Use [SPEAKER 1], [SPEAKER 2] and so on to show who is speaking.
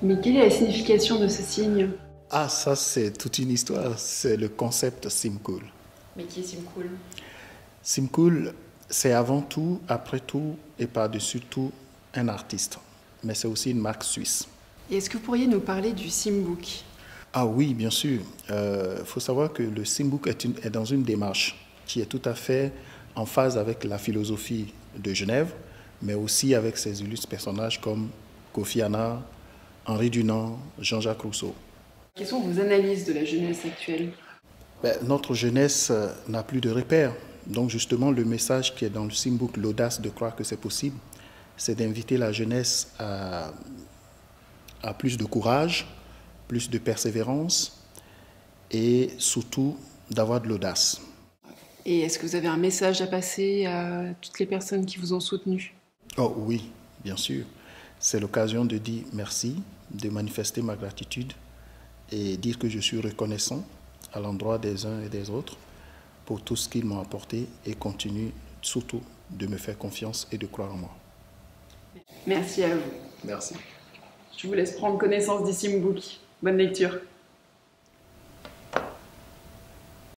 [SPEAKER 1] Mais quelle est la signification de ce signe
[SPEAKER 2] Ah, ça c'est toute une histoire. C'est le concept Simcool.
[SPEAKER 1] Mais qui est Simcool
[SPEAKER 2] Simcool, c'est avant tout, après tout et par-dessus tout un artiste. Mais c'est aussi une marque suisse.
[SPEAKER 1] Et est-ce que vous pourriez nous parler du Simbook
[SPEAKER 2] Ah oui, bien sûr. Il euh, faut savoir que le Simbook est, est dans une démarche qui est tout à fait en phase avec la philosophie de Genève, mais aussi avec ses illustres personnages comme Kofi Annan, Henri Dunant, Jean-Jacques Rousseau.
[SPEAKER 1] Quelles sont vos analyses de la jeunesse actuelle?
[SPEAKER 2] Ben, Notre jeunesse euh, n'a plus de repères. Donc justement, le message qui est dans le Simbook, l'audace de croire que c'est possible, c'est d'inviter la jeunesse à, à plus de courage, plus de persévérance et surtout d'avoir de l'audace.
[SPEAKER 1] Et est-ce que vous avez un message à passer à toutes les personnes qui vous ont soutenu?
[SPEAKER 2] Oh oui, bien sûr. C'est l'occasion de dire merci, de manifester ma gratitude et dire que je suis reconnaissant à l'endroit des uns et des autres pour tout ce qu'ils m'ont apporté et continue surtout de me faire confiance et de croire en moi.
[SPEAKER 1] Merci à vous.
[SPEAKER 2] Merci.
[SPEAKER 1] Je vous laisse prendre connaissance d'Issim Book. Bonne lecture.